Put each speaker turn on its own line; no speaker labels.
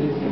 Gracias.